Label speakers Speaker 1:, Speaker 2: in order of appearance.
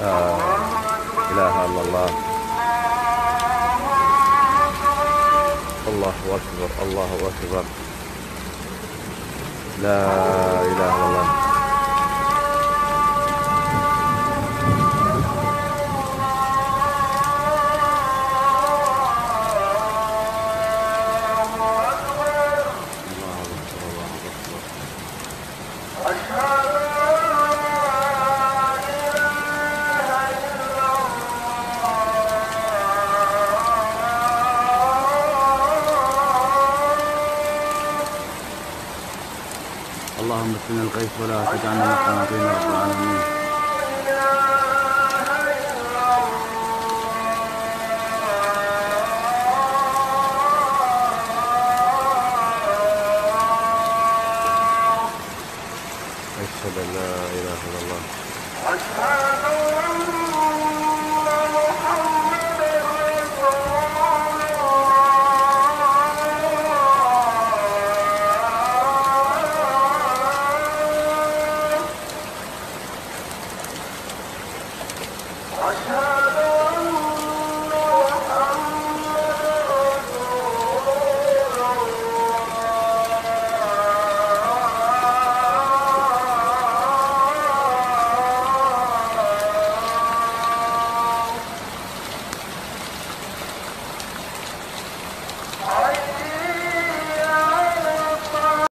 Speaker 1: لا إله إلا الله. الله أكبر الله أكبر. لا إله إلا الله. الله اللهم اسقنا الغيث ولا تجعلنا من القانطين رب العالمين. أشهد أن لا إله إلا الله.